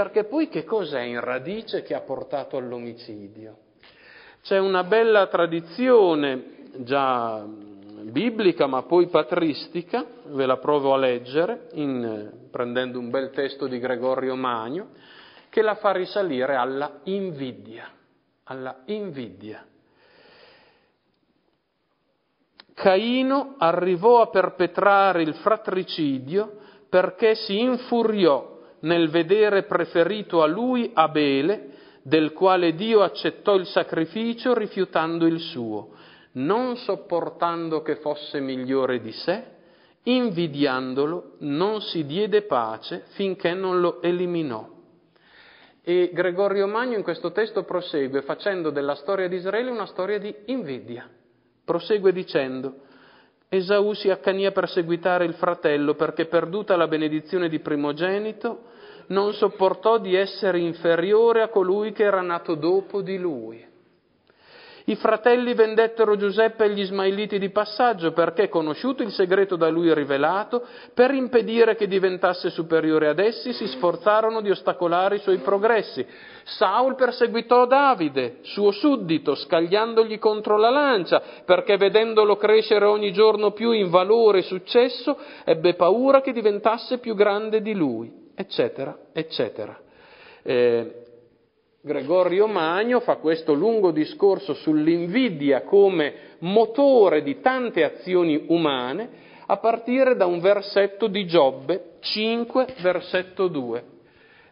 Perché poi che cos'è in radice che ha portato all'omicidio? C'è una bella tradizione già biblica ma poi patristica, ve la provo a leggere in, prendendo un bel testo di Gregorio Magno, che la fa risalire alla invidia, alla invidia. Caino arrivò a perpetrare il fratricidio perché si infuriò nel vedere preferito a lui Abele, del quale Dio accettò il sacrificio rifiutando il suo, non sopportando che fosse migliore di sé, invidiandolo non si diede pace finché non lo eliminò. E Gregorio Magno in questo testo prosegue facendo della storia di Israele una storia di invidia. Prosegue dicendo, Esaù si accanì a perseguitare il fratello perché perduta la benedizione di primogenito non sopportò di essere inferiore a colui che era nato dopo di lui. I fratelli vendettero Giuseppe agli Ismailiti di passaggio perché, conosciuto il segreto da lui rivelato, per impedire che diventasse superiore ad essi, si sforzarono di ostacolare i suoi progressi. Saul perseguitò Davide, suo suddito, scagliandogli contro la lancia, perché vedendolo crescere ogni giorno più in valore e successo, ebbe paura che diventasse più grande di lui, eccetera, eccetera. Eh, Gregorio Magno fa questo lungo discorso sull'invidia come motore di tante azioni umane a partire da un versetto di Giobbe 5, versetto 2.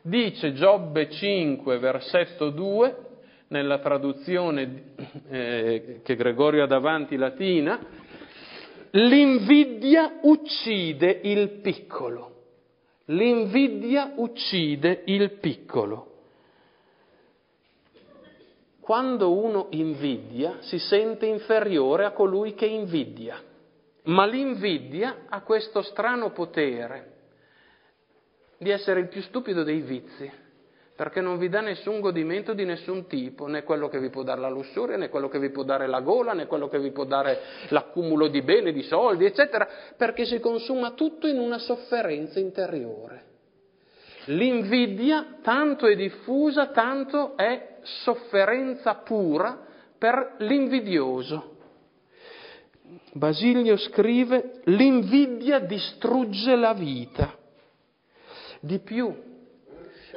Dice Giobbe 5, versetto 2, nella traduzione eh, che Gregorio ha davanti latina, l'invidia uccide il piccolo. L'invidia uccide il piccolo. Quando uno invidia si sente inferiore a colui che invidia, ma l'invidia ha questo strano potere di essere il più stupido dei vizi, perché non vi dà nessun godimento di nessun tipo, né quello che vi può dare la lussuria, né quello che vi può dare la gola, né quello che vi può dare l'accumulo di beni, di soldi, eccetera, perché si consuma tutto in una sofferenza interiore. L'invidia tanto è diffusa, tanto è sofferenza pura per l'invidioso. Basilio scrive, l'invidia distrugge la vita. Di più,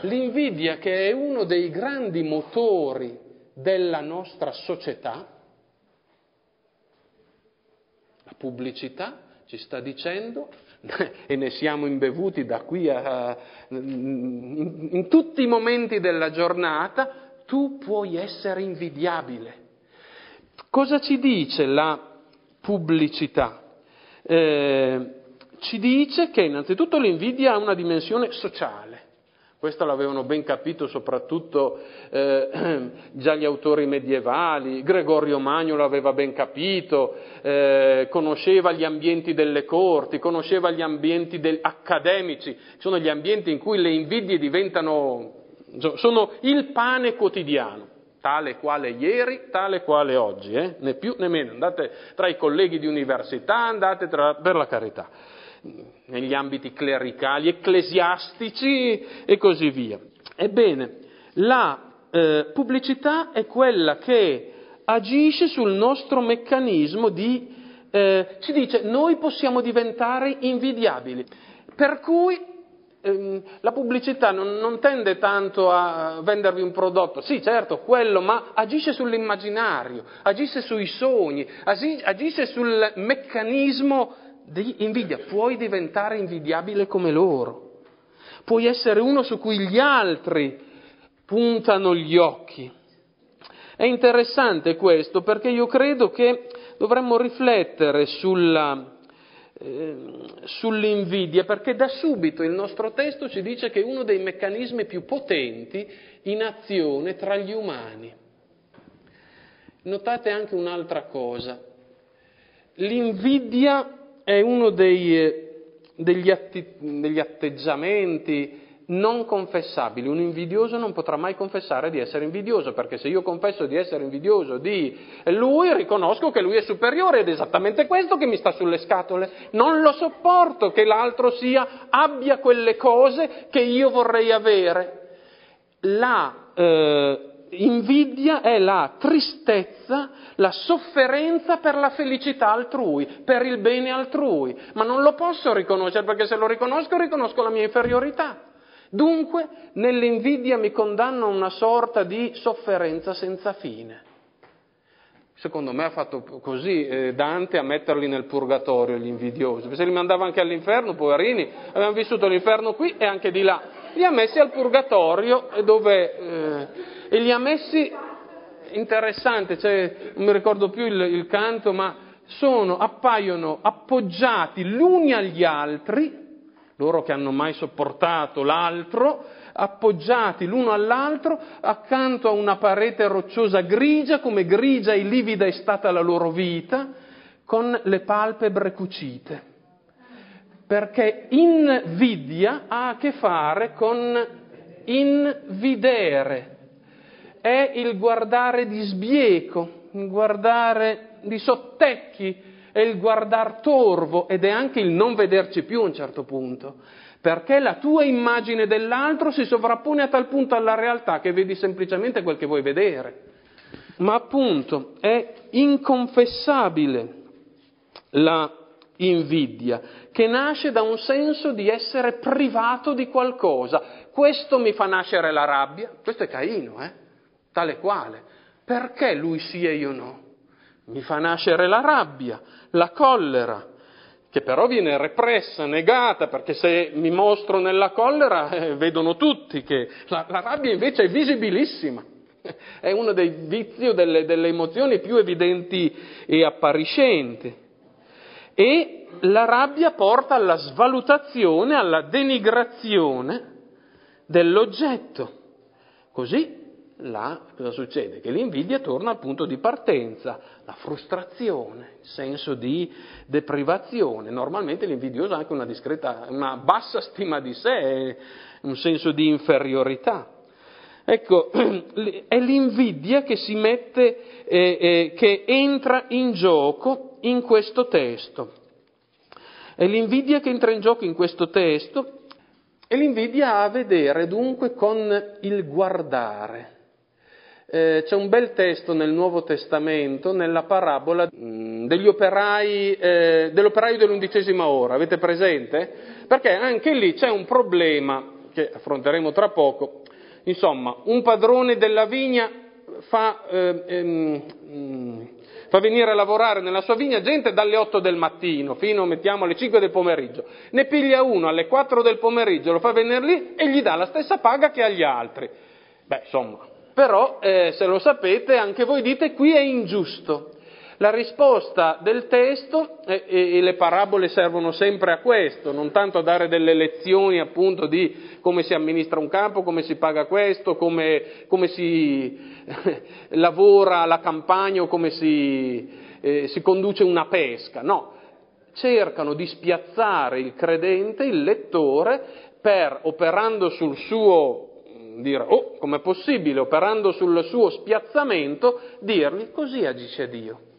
l'invidia che è uno dei grandi motori della nostra società, la pubblicità ci sta dicendo, e ne siamo imbevuti da qui a, in, in tutti i momenti della giornata, tu puoi essere invidiabile. Cosa ci dice la pubblicità? Eh, ci dice che innanzitutto l'invidia ha una dimensione sociale. Questo l'avevano ben capito soprattutto eh, già gli autori medievali, Gregorio Magno l'aveva ben capito, eh, conosceva gli ambienti delle corti, conosceva gli ambienti del, accademici, sono gli ambienti in cui le invidie diventano sono il pane quotidiano, tale quale ieri, tale quale oggi, eh? né più né meno. Andate tra i colleghi di università, andate tra, per la carità, negli ambiti clericali, ecclesiastici e così via. Ebbene, la eh, pubblicità è quella che agisce sul nostro meccanismo di, eh, ci dice, noi possiamo diventare invidiabili. Per cui Ehm, la pubblicità non, non, tende tanto a vendervi un prodotto, sì certo quello, ma agisce sull'immaginario, agisce sui sogni, agisce sul meccanismo di invidia. Puoi diventare invidiabile come loro, puoi essere uno su cui gli altri puntano gli occhi. È interessante questo perché io credo che dovremmo riflettere sulla, Ehm, sull'invidia, perché da subito il nostro testo ci dice che è uno dei meccanismi più potenti in azione tra gli umani. Notate anche un'altra cosa, l'invidia è uno dei, eh, degli, atti, degli atteggiamenti non confessabili. Un invidioso non potrà mai confessare di essere invidioso, perché se io confesso di essere invidioso di lui, riconosco che lui è superiore ed è esattamente questo che mi sta sulle scatole. Non lo sopporto che l'altro sia, abbia quelle cose che io vorrei avere. la eh, invidia è la tristezza, la sofferenza per la felicità altrui, per il bene altrui, ma non lo posso riconoscere perché se lo riconosco riconosco la mia inferiorità. Dunque, nell'invidia mi condanno a una sorta di sofferenza senza fine. Secondo me ha fatto così eh, Dante a metterli nel purgatorio gli invidiosi, se li mandava anche all'inferno, poverini, avevano vissuto l'inferno qui e anche di là. Li ha messi al purgatorio dove, eh, e li ha messi, interessante, cioè, non mi ricordo più il, il canto, ma sono, appaiono appoggiati l'uni agli altri loro che hanno mai sopportato l'altro, appoggiati l'uno all'altro accanto a una parete rocciosa grigia, come grigia e livida è stata la loro vita, con le palpebre cucite. Perché invidia ha a che fare con invidere, è il guardare di sbieco, il guardare di sottecchi, è il guardar torvo ed è anche il non vederci più a un certo punto, perché la tua immagine dell'altro si sovrappone a tal punto alla realtà che vedi semplicemente quel che vuoi vedere. Ma appunto è inconfessabile la invidia, che nasce da un senso di essere privato di qualcosa. Questo mi fa nascere la rabbia, questo è Caino, eh? tale quale. Perché lui sì e io no? Mi fa nascere la rabbia, la collera, che però viene repressa, negata, perché se mi mostro nella collera eh, vedono tutti che la, la, rabbia invece è visibilissima, è uno dei vizi delle, delle emozioni più evidenti e appariscenti. E la rabbia porta alla svalutazione, alla denigrazione dell'oggetto. Così là cosa succede? Che l'invidia torna al punto di partenza, la frustrazione, il senso di deprivazione. Normalmente l'invidioso ha anche una discreta, una bassa stima di sé, un senso di inferiorità. Ecco, è l'invidia che si mette, eh, eh, che entra in gioco in questo testo. È l'invidia che entra in gioco in questo testo e l'invidia ha a vedere dunque con il guardare eh, c'è un bel testo nel Nuovo Testamento, nella parabola mm, operai, eh, dell'operaio dell'undicesima ora, avete presente? Perché anche lì c'è un problema che affronteremo tra poco. Insomma, un padrone della vigna fa, eh, ehm, fa venire a lavorare nella sua vigna gente dalle 8 del mattino fino, mettiamo, alle 5 del pomeriggio. Ne piglia uno alle 4 del pomeriggio, lo fa venire lì e gli dà la stessa paga che agli altri. Beh, insomma, però, eh, se lo sapete, anche voi dite qui è ingiusto. La risposta del testo, eh, e le parabole servono sempre a questo, non tanto a dare delle lezioni appunto di come si amministra un campo, come si paga questo, come, come si lavora la campagna o come si, eh, si conduce una pesca, no, cercano di spiazzare il credente, il lettore, per, operando sul suo dire, oh, com'è possibile, operando sul suo spiazzamento, dirgli, così agisce Dio.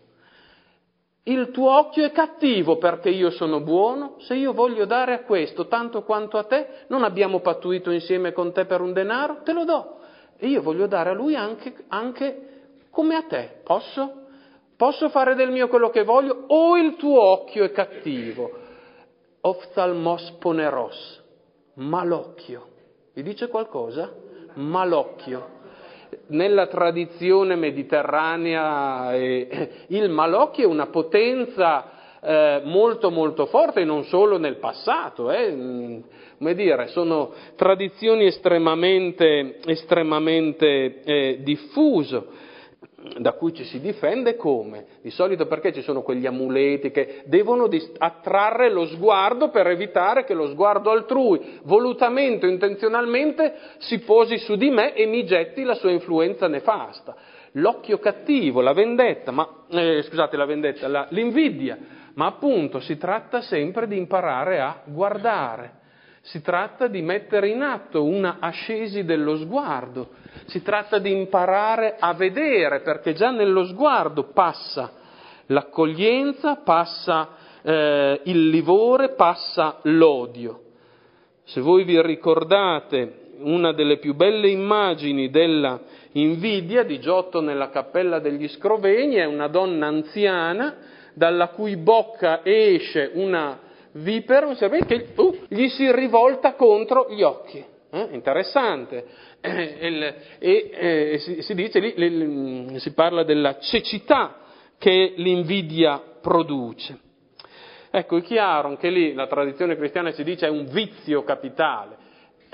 Il tuo occhio è cattivo perché io sono buono, se io voglio dare a questo tanto quanto a te, non abbiamo pattuito insieme con te per un denaro, te lo do. E io voglio dare a lui anche, anche come a te. Posso? Posso fare del mio quello che voglio? O il tuo occhio è cattivo? Oftalmos poneros, malocchio. Vi dice qualcosa? Malocchio. Nella tradizione mediterranea eh, il malocchio è una potenza eh, molto molto forte non solo nel passato, eh, mm, come dire, sono tradizioni estremamente, estremamente eh, diffuse da cui ci si difende come? Di solito perché ci sono quegli amuleti che devono attrarre lo sguardo per evitare che lo sguardo altrui, volutamente o intenzionalmente, si posi su di me e mi getti la sua influenza nefasta. L'occhio cattivo, la vendetta, ma, eh, scusate, la vendetta, la, l'invidia, ma appunto si tratta sempre di imparare a guardare si tratta di mettere in atto una ascesi dello sguardo, si tratta di imparare a vedere, perché già nello sguardo passa l'accoglienza, passa eh, il livore, passa l'odio. Se voi vi ricordate una delle più belle immagini della invidia di Giotto nella cappella degli Scrovegni è una donna anziana dalla cui bocca esce una vipera, un serpente che uh, gli si rivolta contro gli occhi. Eh? Interessante. Il, e eh, si, si, dice lì, li, si parla della cecità che l'invidia produce. Ecco, è chiaro, che lì la tradizione cristiana si dice è un vizio capitale,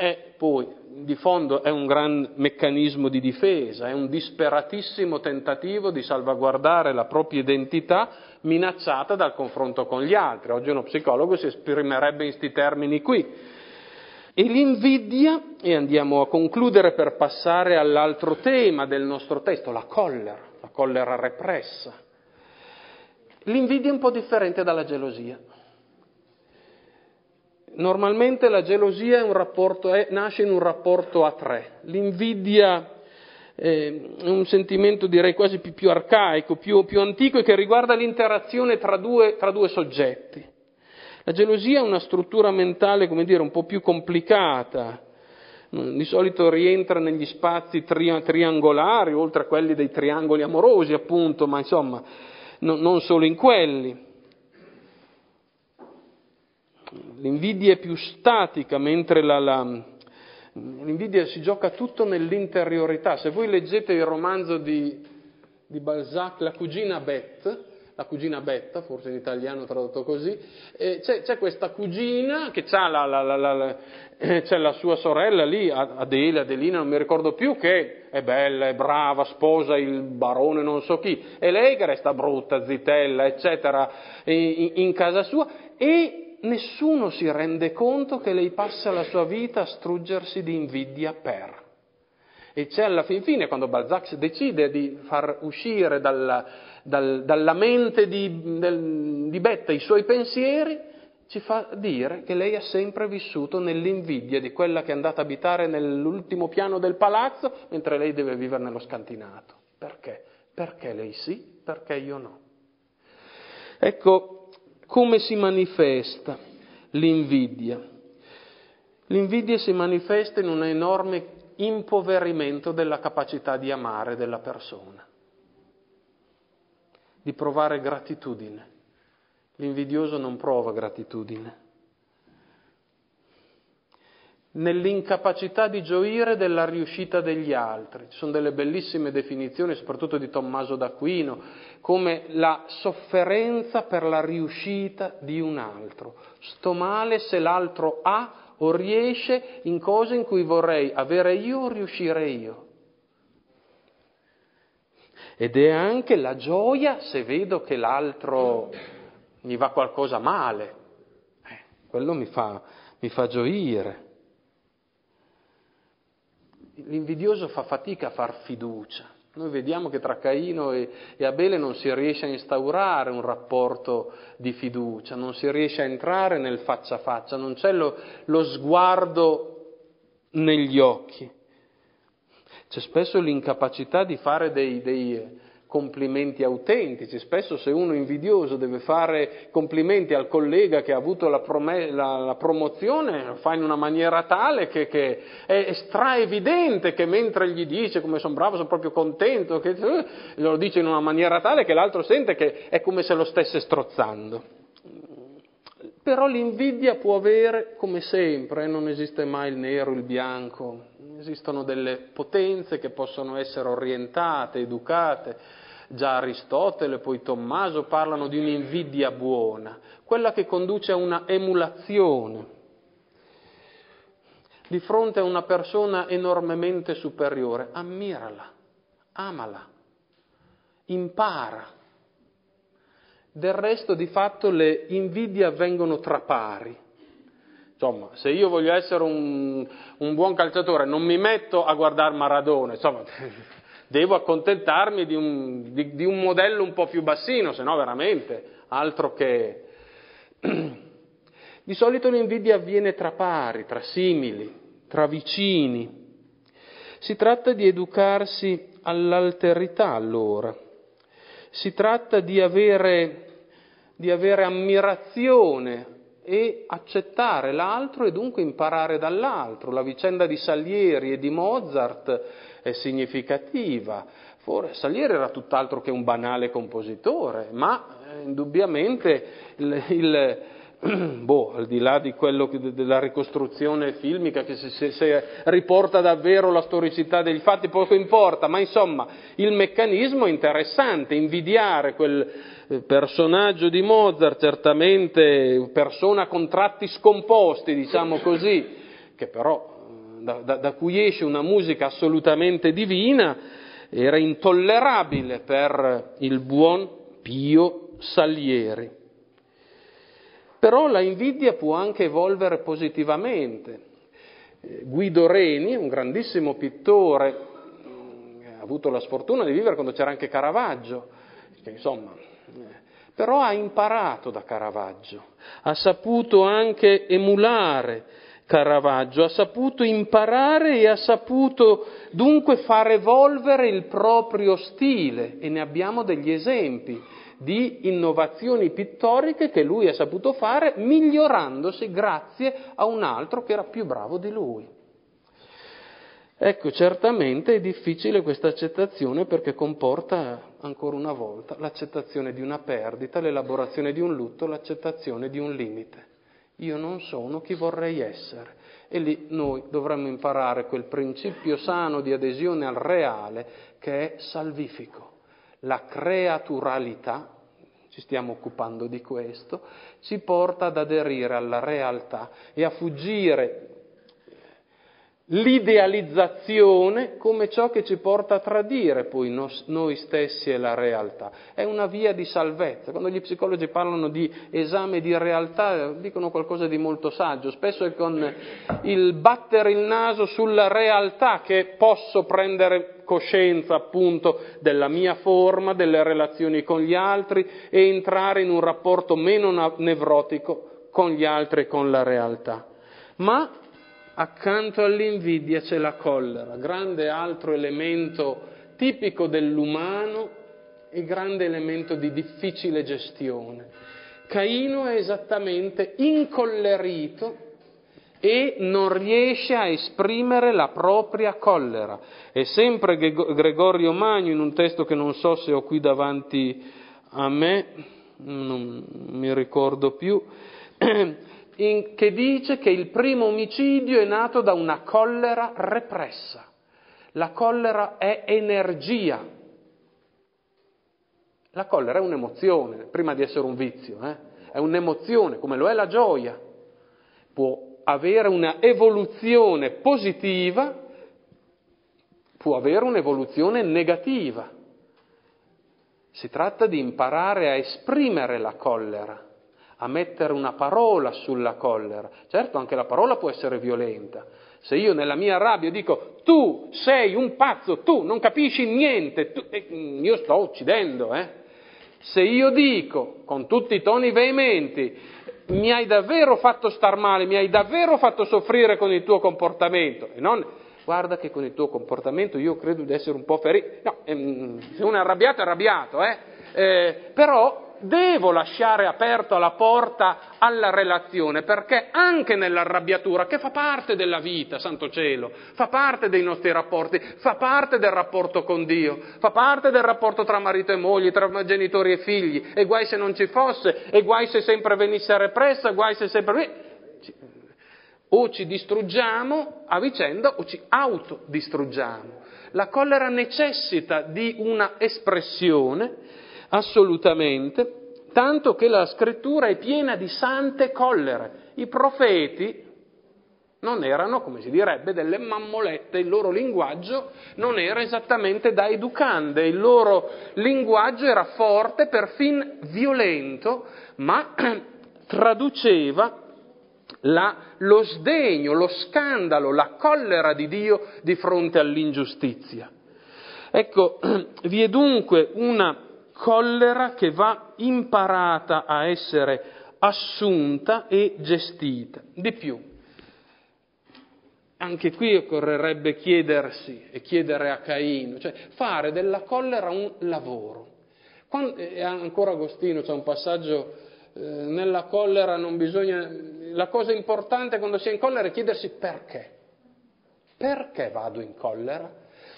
e poi di fondo è un gran meccanismo di difesa, è un disperatissimo tentativo di salvaguardare la propria identità minacciata dal confronto con gli altri. Oggi uno psicologo si esprimerebbe in questi termini qui. E l'invidia, e andiamo a concludere per passare all'altro tema del nostro testo, la collera, la collera repressa. L'invidia è un po' differente dalla gelosia. Normalmente la gelosia rapporto, è, nasce in un rapporto a tre, l'invidia eh, è un sentimento direi quasi più, più arcaico, più, più, antico e che riguarda l'interazione tra due, tra due, soggetti. La gelosia è una struttura mentale, come dire, un po' più complicata, di solito rientra negli spazi tri- triangolari, oltre a quelli dei triangoli amorosi appunto, ma insomma no, non solo in quelli. L'invidia è più statica, mentre la, la, l'invidia si gioca tutto nell'interiorità. Se voi leggete il romanzo di, di Balzac, La cugina Bette, la cugina Betta, forse in italiano tradotto così, eh, c'è, c'è, questa cugina che ha la, la, la, eh, c'è la sua sorella lì, Adele, Adelina, non mi ricordo più, che è bella, è brava, sposa il barone non so chi, e lei che resta brutta, zitella, eccetera, in, in casa sua, e nessuno si rende conto che lei passa la sua vita a struggersi di invidia per. E c'è alla fin fine, quando Balzac decide di far uscire dalla, dal, dalla mente di, del, di Betta i suoi pensieri, ci fa dire che lei ha sempre vissuto nell'invidia di quella che è andata a abitare nell'ultimo piano del palazzo, mentre lei deve vivere nello scantinato. Perché? Perché lei sì, perché io no. Ecco, come si manifesta l'invidia? L'invidia si manifesta in un enorme impoverimento della capacità di amare della persona, di provare gratitudine. L'invidioso non prova gratitudine nell'incapacità di gioire della riuscita degli altri. Ci sono delle bellissime definizioni, soprattutto di Tommaso d'Aquino, come la sofferenza per la riuscita di un altro. Sto male se l'altro ha o riesce in cose in cui vorrei avere io o riuscire io. Ed è anche la gioia se vedo che l'altro gli va qualcosa male. Eh, quello mi fa, mi fa gioire. L'invidioso fa fatica a far fiducia. Noi vediamo che tra Caino e, e, Abele non si riesce a instaurare un rapporto di fiducia, non si riesce a entrare nel faccia a faccia, non c'è lo, lo sguardo negli occhi. C'è spesso l'incapacità di fare dei, dei complimenti autentici. Spesso se uno invidioso deve fare complimenti al collega che ha avuto la, prom- la, la promozione, lo fa in una maniera tale che, che è stra evidente che mentre gli dice come sono bravo, sono proprio contento, che, eh, lo dice in una maniera tale che l'altro sente che è come se lo stesse strozzando. Però l'invidia può avere, come sempre, non esiste mai il nero, il bianco, esistono delle potenze che possono essere orientate, educate. Già Aristotele, poi Tommaso parlano di un'invidia buona, quella che conduce a una emulazione. Di fronte a una persona enormemente superiore, ammirala, amala, impara del resto, di fatto, le invidie avvengono tra pari. Insomma, se io voglio essere un, un buon calciatore, non mi metto a guardare Maradona, insomma, devo accontentarmi di un, di, di un modello un po' più bassino, se no veramente altro che... Di solito l'invidia avviene tra pari, tra simili, tra vicini. Si tratta di educarsi all'alterità allora. Si tratta di avere di avere ammirazione e accettare l'altro e dunque imparare dall'altro. La vicenda di Salieri e di Mozart è significativa. For, Salieri era tutt'altro che un banale compositore, ma eh, indubbiamente il, il boh, al di là di che, della ricostruzione filmica che se, se, riporta davvero la storicità degli fatti, poco importa, ma insomma il meccanismo è interessante, invidiare quel personaggio di Mozart, certamente persona con tratti scomposti, diciamo così, che però eh, da, da, da cui esce una musica assolutamente divina, era intollerabile per il buon Pio Salieri. Però la invidia può anche evolvere positivamente. Eh, Guido Reni, un grandissimo pittore, mm, ha avuto la sfortuna di vivere quando c'era anche Caravaggio, che insomma, eh, però ha imparato da Caravaggio, ha saputo anche emulare Caravaggio, ha saputo imparare e ha saputo dunque far evolvere il proprio stile e ne abbiamo degli esempi di innovazioni pittoriche che lui ha saputo fare migliorandosi grazie a un altro che era più bravo di lui. Ecco, certamente è difficile questa accettazione perché comporta ancora una volta l'accettazione di una perdita, l'elaborazione di un lutto, l'accettazione di un limite. Io non sono chi vorrei essere. E lì noi dovremmo imparare quel principio sano di adesione al reale che è salvifico la creaturalità, ci stiamo occupando di questo, ci porta ad aderire alla realtà e a fuggire l'idealizzazione come ciò che ci porta a tradire poi noi stessi e la realtà. È una via di salvezza. Quando gli psicologi parlano di esame di realtà dicono qualcosa di molto saggio, spesso è con il battere il naso sulla realtà che posso prendere coscienza appunto della mia forma, delle relazioni con gli altri e entrare in un rapporto meno nevrotico con gli altri e con la realtà. Ma accanto all'invidia c'è la collera, grande altro elemento tipico dell'umano e grande elemento di difficile gestione. Caino è esattamente incollerito e non riesce a esprimere la propria collera. E sempre Gregorio Magno, in un testo che non so se ho qui davanti a me, non mi ricordo più, in, che dice che il primo omicidio è nato da una collera repressa. La collera è energia. La collera è un'emozione, prima di essere un vizio, eh? è un'emozione, come lo è la gioia. Può avere una evoluzione positiva, può avere un'evoluzione negativa. Si tratta di imparare a esprimere la collera a mettere una parola sulla collera. Certo, anche la parola può essere violenta. Se io nella mia rabbia dico tu sei un pazzo, tu non capisci niente, tu, eh, io sto uccidendo, eh. Se io dico con tutti i toni veementi mi hai davvero fatto star male, mi hai davvero fatto soffrire con il tuo comportamento e non guarda che con il tuo comportamento io credo di essere un po' ferito. No, ehm, se uno è arrabbiato è arrabbiato, eh? Eh, però devo lasciare aperta la porta alla relazione, perché anche nell'arrabbiatura, che fa parte della vita, santo cielo, fa parte dei nostri rapporti, fa parte del rapporto con Dio, fa parte del rapporto tra marito e moglie, tra genitori e figli, e guai se non ci fosse, e guai se sempre venisse repressa, guai se sempre... O ci distruggiamo a vicenda o ci autodistruggiamo. La collera necessita di una espressione assolutamente, tanto che la scrittura è piena di sante collere. I profeti non erano, come si direbbe, delle mammolette, il loro linguaggio non era esattamente da educande, il loro linguaggio era forte, perfin violento, ma traduceva la, lo sdegno, lo scandalo, la collera di Dio di fronte all'ingiustizia. Ecco, vi è dunque una collera che va imparata a essere assunta e gestita. Di più, anche qui occorrerebbe chiedersi e chiedere a Caino, cioè fare della collera un lavoro. Quando, ancora Agostino c'è un passaggio eh, nella collera non bisogna... La cosa importante quando si è in collera è chiedersi perché. Perché vado in collera?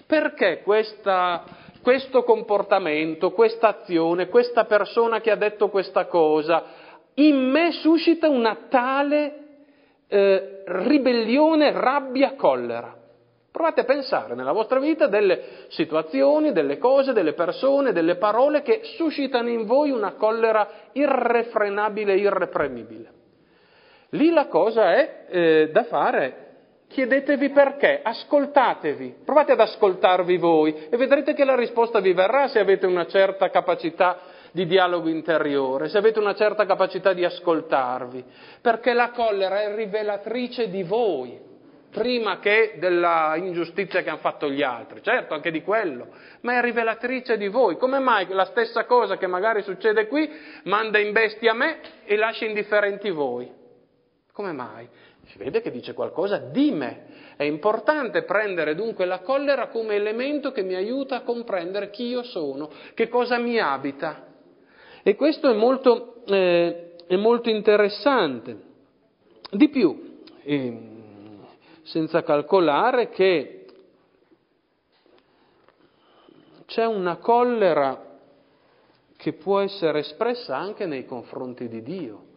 Perché questa, questo comportamento, questa azione, questa persona che ha detto questa cosa, in me suscita una tale eh, ribellione, rabbia, collera? Provate a pensare nella vostra vita delle situazioni, delle cose, delle persone, delle parole che suscitano in voi una collera irrefrenabile, irrepremibile. Lì la cosa è eh, da fare, chiedetevi perché, ascoltatevi, provate ad ascoltarvi voi e vedrete che la risposta vi verrà se avete una certa capacità di dialogo interiore, se avete una certa capacità di ascoltarvi, perché la collera è rivelatrice di voi prima che della ingiustizia che hanno fatto gli altri, certo anche di quello, ma è rivelatrice di voi. Come mai la stessa cosa che magari succede qui manda in bestia me e lascia indifferenti voi? Come mai? Si vede che dice qualcosa di me. È importante prendere dunque la collera come elemento che mi aiuta a comprendere chi io sono, che cosa mi abita. E questo è molto, eh, è molto interessante. Di più, eh, senza calcolare che c'è una collera che può essere espressa anche nei confronti di Dio.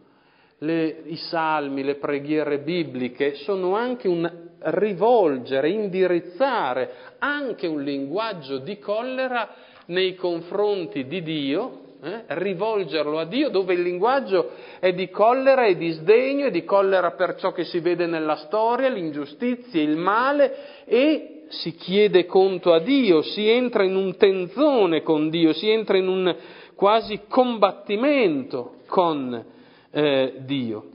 Le, I salmi, le preghiere bibliche sono anche un rivolgere, indirizzare anche un linguaggio di collera nei confronti di Dio eh? rivolgerlo a Dio, dove il linguaggio è di collera e di sdegno, e di collera per ciò che si vede nella storia, l'ingiustizia, il male, e si chiede conto a Dio, si entra in un tenzone con Dio, si entra in un quasi combattimento con eh, Dio.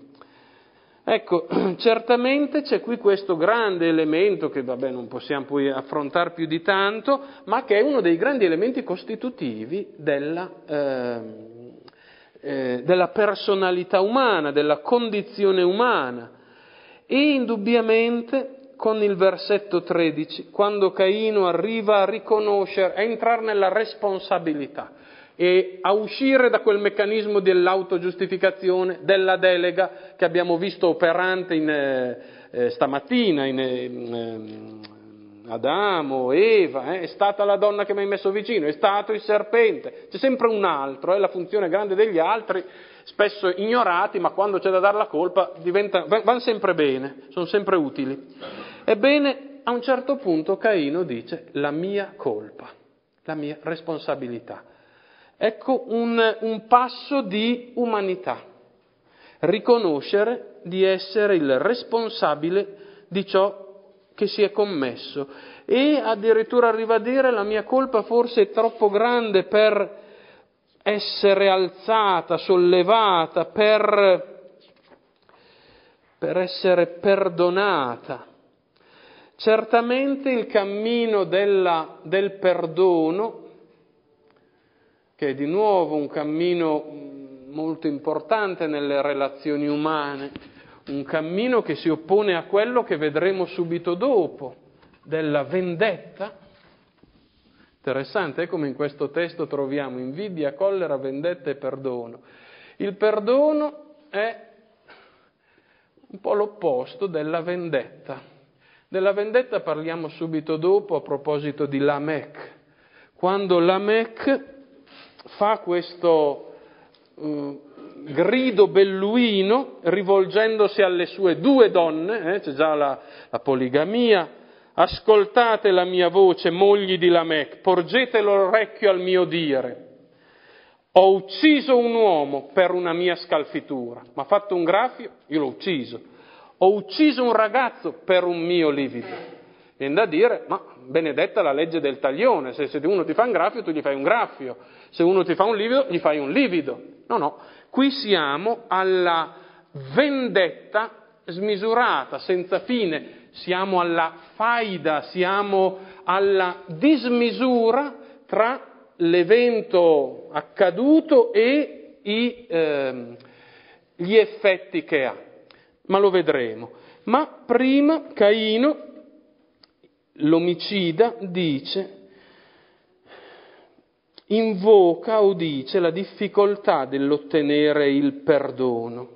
Ecco, certamente c'è qui questo grande elemento che vabbè non possiamo poi affrontare più di tanto, ma che è uno dei grandi elementi costitutivi della, eh, eh, della personalità umana, della condizione umana. E indubbiamente con il versetto 13, quando Caino arriva a riconoscere, a entrare nella responsabilità e a uscire da quel meccanismo dell'autogiustificazione, della delega che abbiamo visto operante in, eh, eh stamattina in eh, Adamo, Eva, eh, è stata la donna che mi hai messo vicino, è stato il serpente, c'è sempre un altro, è la funzione grande degli altri, spesso ignorati, ma quando c'è da dare la colpa vanno sempre bene, sono sempre utili. Ebbene, a un certo punto Caino dice la mia colpa, la mia responsabilità. Ecco un, un passo di umanità, riconoscere di essere il responsabile di ciò che si è commesso e addirittura arriva a dire la mia colpa forse è troppo grande per essere alzata, sollevata, per, per essere perdonata. Certamente il cammino della, del perdono che è di nuovo un cammino molto importante nelle relazioni umane, un cammino che si oppone a quello che vedremo subito dopo, della vendetta. Interessante, è come in questo testo troviamo invidia, collera, vendetta e perdono. Il perdono è un po' l'opposto della vendetta. Della vendetta parliamo subito dopo a proposito di Lamech. Quando Lamech fa questo uh, grido belluino rivolgendosi alle sue due donne, eh, c'è già la, la, poligamia, ascoltate la mia voce, mogli di Lamech, porgete l'orecchio al mio dire. Ho ucciso un uomo per una mia scalfitura, mi ha fatto un graffio, io l'ho ucciso. Ho ucciso un ragazzo per un mio livido. Viene da dire, ma benedetta la legge del taglione, se uno ti fa un graffio tu gli fai un graffio, se uno ti fa un livido gli fai un livido. No, no, qui siamo alla vendetta smisurata, senza fine, siamo alla faida, siamo alla dismisura tra l'evento accaduto e i, eh, gli effetti che ha. Ma lo vedremo. Ma prima Caino l'omicida dice, invoca o dice la difficoltà dell'ottenere il perdono,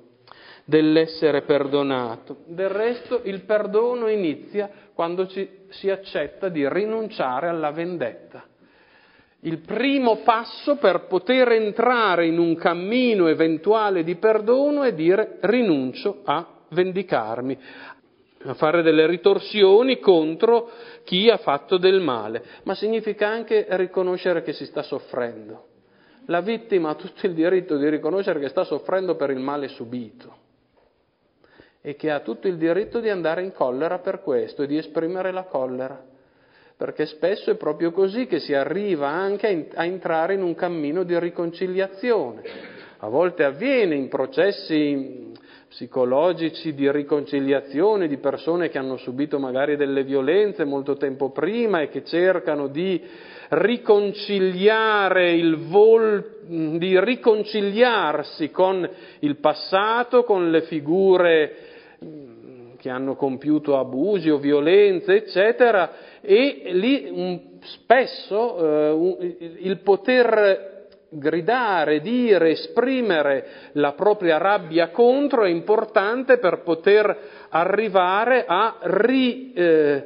dell'essere perdonato. Del resto il perdono inizia quando ci, si accetta di rinunciare alla vendetta. Il primo passo per poter entrare in un cammino eventuale di perdono è dire rinuncio a vendicarmi, a fare delle ritorsioni contro chi ha fatto del male, ma significa anche riconoscere che si sta soffrendo. La vittima ha tutto il diritto di riconoscere che sta soffrendo per il male subito e che ha tutto il diritto di andare in collera per questo e di esprimere la collera, perché spesso è proprio così che si arriva anche a entrare in un cammino di riconciliazione. A volte avviene in processi psicologici di riconciliazione di persone che hanno subito magari delle violenze molto tempo prima e che cercano di riconciliare il vol, di riconciliarsi con il passato, con le figure mm, che hanno compiuto abusi o violenze, eccetera, e lì spesso uh, il poter gridare, dire, esprimere la propria rabbia contro è importante per poter arrivare a, ri, eh,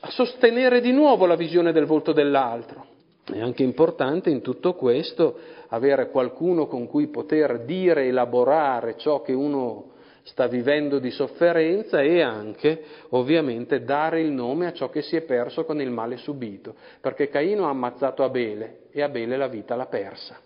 a sostenere di nuovo la visione del volto dell'altro. È anche importante in tutto questo avere qualcuno con cui poter dire, elaborare ciò che uno sta vivendo di sofferenza e anche ovviamente dare il nome a ciò che si è perso con il male subito, perché Caino ha ammazzato Abele e Abele la vita l'ha persa.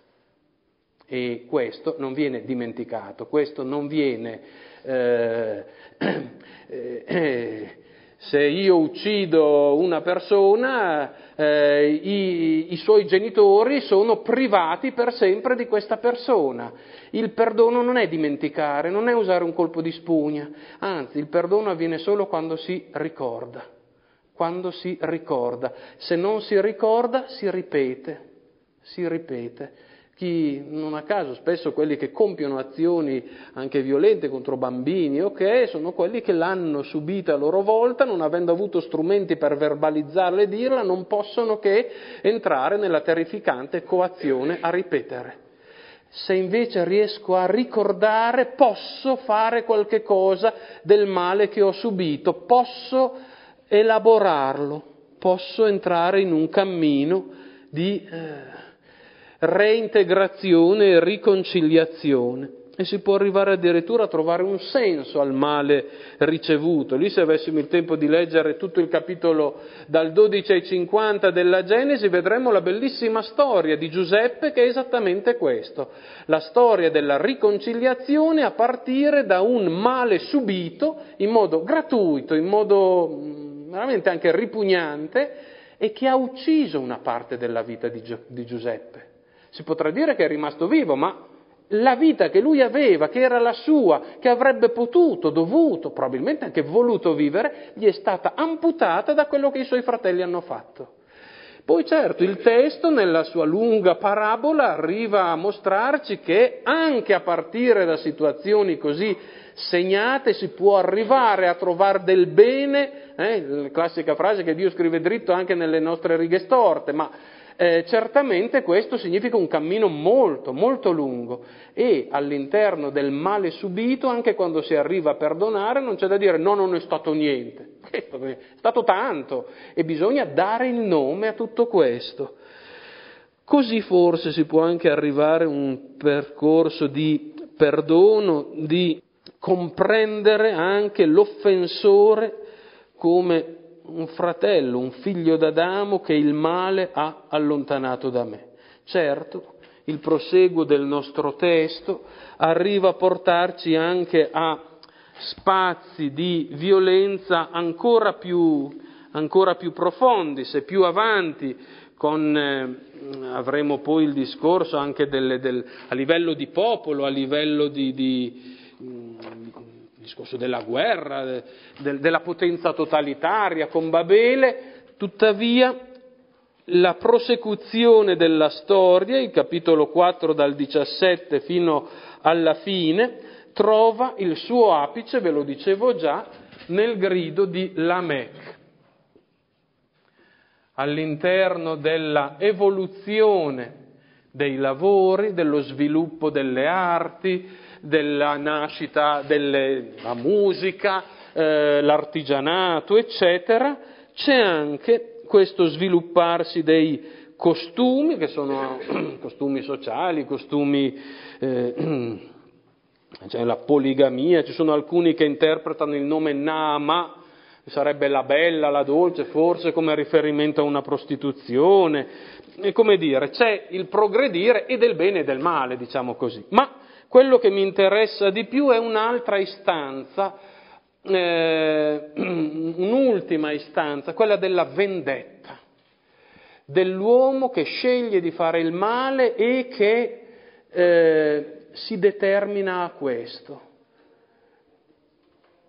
E questo non viene dimenticato, questo non viene... Eh, eh, se io uccido una persona, eh, i, i, suoi genitori sono privati per sempre di questa persona. Il perdono non è dimenticare, non è usare un colpo di spugna, anzi il perdono avviene solo quando si ricorda, quando si ricorda. Se non si ricorda si ripete, si ripete. Chi, non a caso, spesso quelli che compiono azioni anche violente contro bambini, ok, sono quelli che l'hanno subita a loro volta, non avendo avuto strumenti per verbalizzarla e dirla, non possono che entrare nella terrificante coazione a ripetere. Se invece riesco a ricordare, posso fare qualche cosa del male che ho subito, posso elaborarlo, posso entrare in un cammino di... Eh, reintegrazione e riconciliazione. E si può arrivare addirittura a trovare un senso al male ricevuto. Lì se avessimo il tempo di leggere tutto il capitolo dal 12 ai 50 della Genesi, vedremo la bellissima storia di Giuseppe che è esattamente questo. La storia della riconciliazione a partire da un male subito in modo gratuito, in modo mm, veramente anche ripugnante e che ha ucciso una parte della vita di Giuseppe. Si potrà dire che è rimasto vivo, ma la vita che lui aveva, che era la sua, che avrebbe potuto, dovuto, probabilmente anche voluto vivere, gli è stata amputata da quello che i suoi fratelli hanno fatto. Poi certo il testo nella sua lunga parabola arriva a mostrarci che anche a partire da situazioni così segnate si può arrivare a trovare del bene, eh, la classica frase che Dio scrive dritto anche nelle nostre righe storte, ma eh, certamente questo significa un cammino molto, molto lungo e all'interno del male subito, anche quando si arriva a perdonare, non c'è da dire no, non è stato niente, è stato tanto e bisogna dare il nome a tutto questo. Così forse si può anche arrivare a un percorso di perdono, di comprendere anche l'offensore come un fratello, un figlio d'Adamo che il male ha allontanato da me. Certo, il proseguo del nostro testo arriva a portarci anche a spazi di violenza ancora più, ancora più profondi, se più avanti con, eh, avremo poi il discorso anche delle, del, a livello di popolo, a livello di, di il discorso della guerra, de, della potenza totalitaria con Babele, tuttavia la prosecuzione della storia, il capitolo 4 dal 17 fino alla fine, trova il suo apice, ve lo dicevo già, nel grido di Lamech. All'interno della evoluzione dei lavori, dello sviluppo delle arti, della nascita della musica, eh, l'artigianato, eccetera, c'è anche questo svilupparsi dei costumi, che sono costumi sociali, costumi, eh, cioè la poligamia, ci sono alcuni che interpretano il nome Nama, sarebbe la bella, la dolce, forse come riferimento a una prostituzione, e come dire, c'è il progredire e del bene e del male, diciamo così. Ma quello che mi interessa di più è un'altra istanza, eh, un'ultima istanza, quella della vendetta, dell'uomo che sceglie di fare il male e che eh, si determina a questo.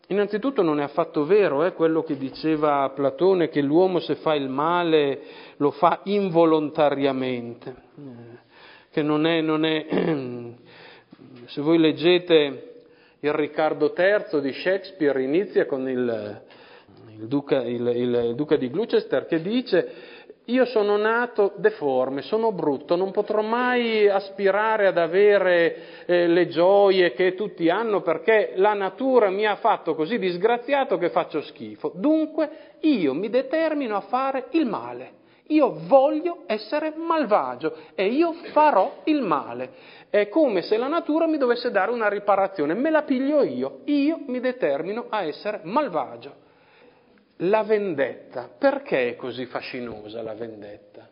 Innanzitutto non è affatto vero eh, quello che diceva Platone, che l'uomo se fa il male lo fa involontariamente, eh, che non è, non è se voi leggete il Riccardo III di Shakespeare, inizia con il, il, duca, il, il duca di Gloucester che dice io sono nato deforme, sono brutto, non potrò mai aspirare ad avere eh, le gioie che tutti hanno perché la natura mi ha fatto così disgraziato che faccio schifo. Dunque io mi determino a fare il male. Io voglio essere malvagio e io farò il male. È come se la natura mi dovesse dare una riparazione, me la piglio io, io mi determino a essere malvagio. La vendetta, perché è così fascinosa la vendetta?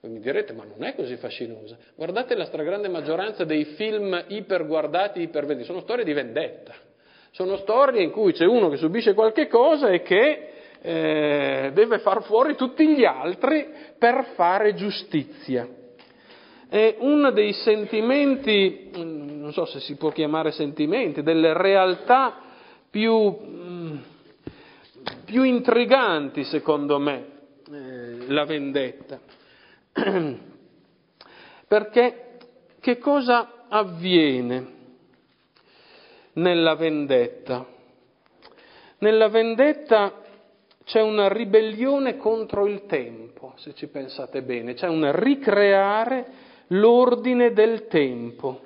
Voi mi direte, ma non è così fascinosa. Guardate la stragrande maggioranza dei film iperguardati, ipervenditi, sono storie di vendetta. Sono storie in cui c'è uno che subisce qualche cosa e che eh, deve far fuori tutti gli altri per fare giustizia. È uno dei sentimenti, mm, non so se si può chiamare sentimenti, delle realtà più, mm, più intriganti secondo me, eh, la vendetta. Perché che cosa avviene nella vendetta? Nella vendetta c'è una ribellione contro il tempo, se ci pensate bene, c'è un ricreare l'ordine del tempo.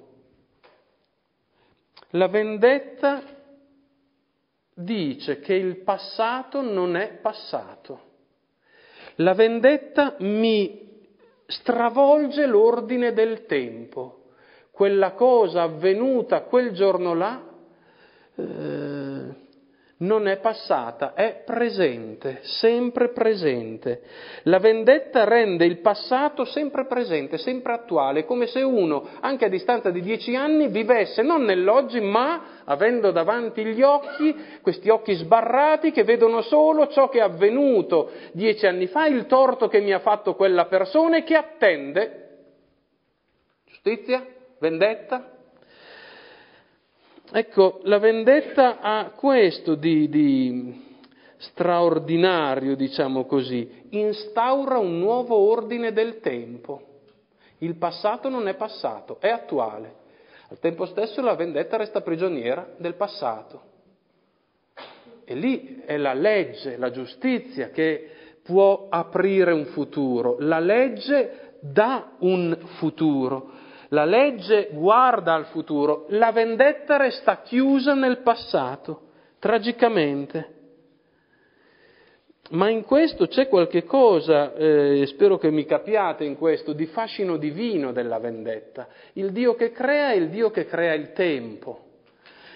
La vendetta dice che il passato non è passato. La vendetta mi stravolge l'ordine del tempo. Quella cosa avvenuta quel giorno là eh, non è passata, è presente, sempre presente. La vendetta rende il passato sempre presente, sempre attuale, come se uno, anche a distanza di dieci anni, vivesse non nell'oggi, ma avendo davanti gli occhi, questi occhi sbarrati che vedono solo ciò che è avvenuto dieci anni fa, il torto che mi ha fatto quella persona e che attende. Giustizia, vendetta, Ecco, la vendetta ha questo di, di straordinario, diciamo così, instaura un nuovo ordine del tempo. Il passato non è passato, è attuale. Al tempo stesso la vendetta resta prigioniera del passato. E lì è la legge, la giustizia che può aprire un futuro. La legge dà un futuro. La legge guarda al futuro, la vendetta resta chiusa nel passato, tragicamente. Ma in questo c'è qualche cosa, eh, spero che mi capiate in questo, di fascino divino della vendetta. Il Dio che crea è il Dio che crea il tempo.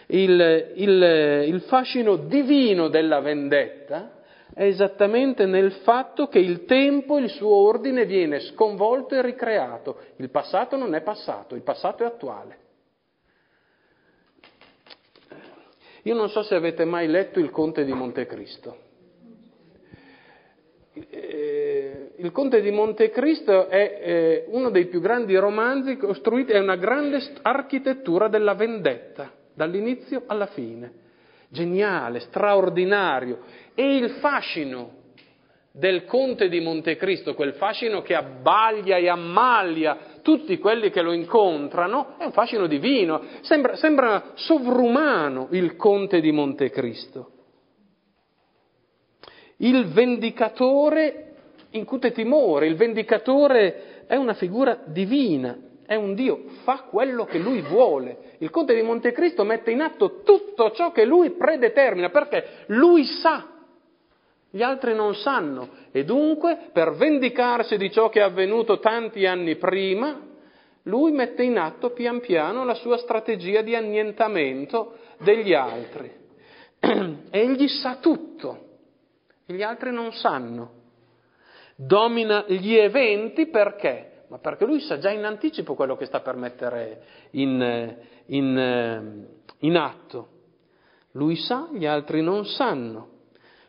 Il, il, il fascino divino della vendetta è esattamente nel fatto che il tempo, il suo ordine viene sconvolto e ricreato. Il passato non è passato, il passato è attuale. Io non so se avete mai letto Il Conte di Montecristo. Eh, il Conte di Montecristo è eh, uno dei più grandi romanzi costruiti, è una grande architettura della vendetta, dall'inizio alla fine. Geniale, straordinario. E il fascino del conte di Montecristo, quel fascino che abbaglia e ammaglia tutti quelli che lo incontrano, è un fascino divino, sembra, sembra sovrumano il conte di Montecristo. Il vendicatore incute timore, il vendicatore è una figura divina, è un Dio, fa quello che lui vuole. Il conte di Montecristo mette in atto tutto ciò che lui predetermina, perché lui sa, gli altri non sanno, e dunque per vendicarsi di ciò che è avvenuto tanti anni prima, lui mette in atto pian piano la sua strategia di annientamento degli altri. Egli sa tutto, gli altri non sanno. Domina gli eventi perché? Ma perché lui sa già in anticipo quello che sta per mettere in, in, in atto. Lui sa, gli altri non sanno.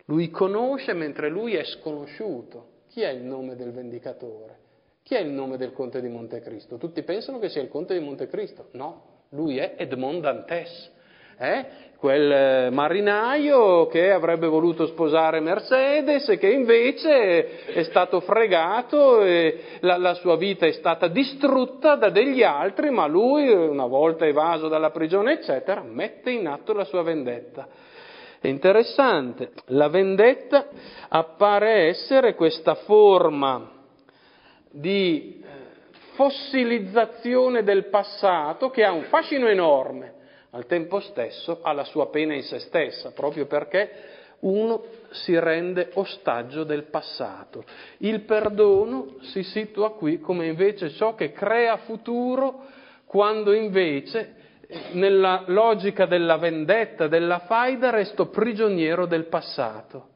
Lui conosce mentre lui è sconosciuto. Chi è il nome del vendicatore? Chi è il nome del conte di Montecristo? Tutti pensano che sia il conte di Montecristo. No, lui è Edmond Dantes, eh? quel eh, marinaio che avrebbe voluto sposare Mercedes e che invece è stato fregato e la, la sua vita è stata distrutta da degli altri, ma lui, una volta evaso dalla prigione, eccetera, mette in atto la sua vendetta. È interessante, la vendetta appare essere questa forma di eh, fossilizzazione del passato che ha un fascino enorme, al tempo stesso ha la sua pena in se stessa, proprio perché uno si rende ostaggio del passato. Il perdono si situa qui come invece ciò che crea futuro, quando invece nella logica della vendetta, della faida, resto prigioniero del passato.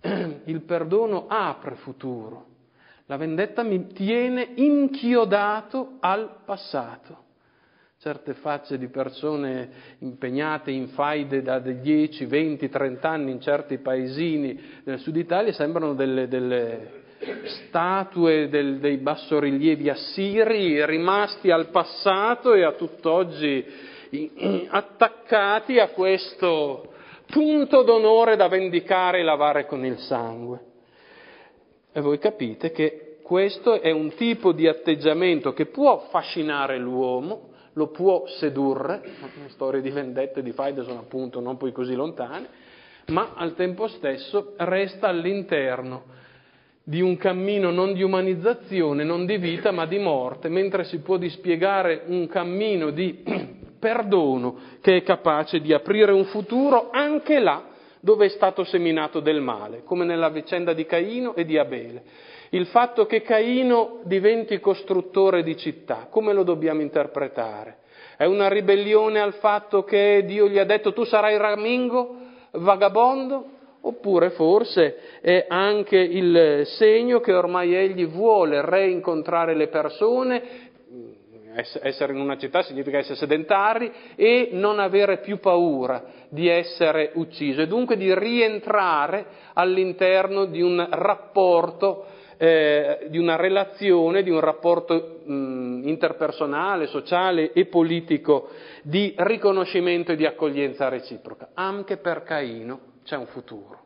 Il perdono apre futuro. La vendetta mi tiene inchiodato al passato. Certe facce di persone impegnate in faide da 10, 20, 30 anni in certi paesini del sud Italia sembrano delle, delle statue del, dei bassorilievi assiri rimasti al passato e a tutt'oggi attaccati a questo punto d'onore da vendicare e lavare con il sangue. E voi capite che questo è un tipo di atteggiamento che può affascinare l'uomo, lo può sedurre, storie di vendette di faide sono appunto non poi così lontane, ma al tempo stesso resta all'interno di un cammino non di umanizzazione, non di vita, ma di morte, mentre si può dispiegare un cammino di perdono che è capace di aprire un futuro anche là dove è stato seminato del male, come nella vicenda di Caino e di Abele. Il fatto che Caino diventi costruttore di città, come lo dobbiamo interpretare? È una ribellione al fatto che Dio gli ha detto tu sarai ramingo, vagabondo? Oppure forse è anche il segno che ormai egli vuole reincontrare le persone essere in una città significa essere sedentari e non avere più paura di essere ucciso e dunque di rientrare all'interno di un rapporto, eh, di una relazione, di un rapporto mh, interpersonale, sociale e politico di riconoscimento e di accoglienza reciproca. Anche per Caino c'è un futuro.